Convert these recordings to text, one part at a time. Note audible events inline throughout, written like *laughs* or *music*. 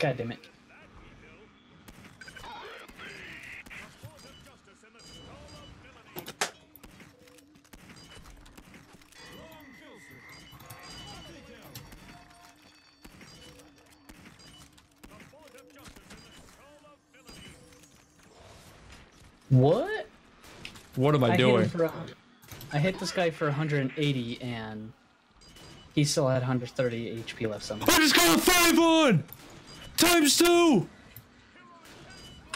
God damn it. What? What am I, hit doing? him for I hit this guy for 180 and he still had 130 HP left somehow. I just got a five on! Times two!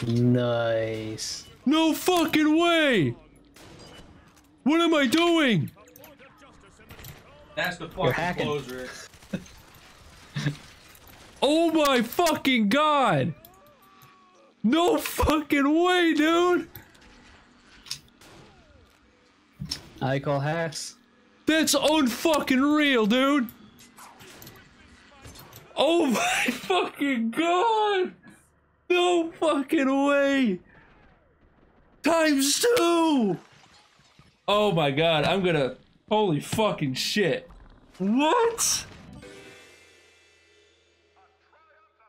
Nice. No fucking way! What am I doing? That's the You're fucking hacking. closer. *laughs* Oh my fucking god! No fucking way, dude! I call hacks. That's unfucking real, dude! Oh my *laughs* fucking god! No fucking way! Times two! Oh my god, I'm gonna. Holy fucking shit. What?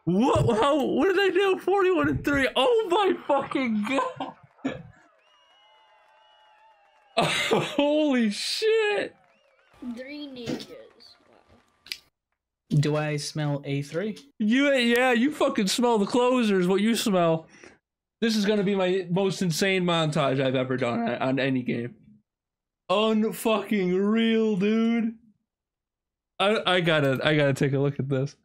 What? How? What did I do? 41 and 3. Oh my fucking god! *laughs* Holy shit! Three ninjas. Do I smell A3? You yeah, you fucking smell the closers. What you smell? This is gonna be my most insane montage I've ever done on, on any game. Unfucking real, dude. I I gotta I gotta take a look at this.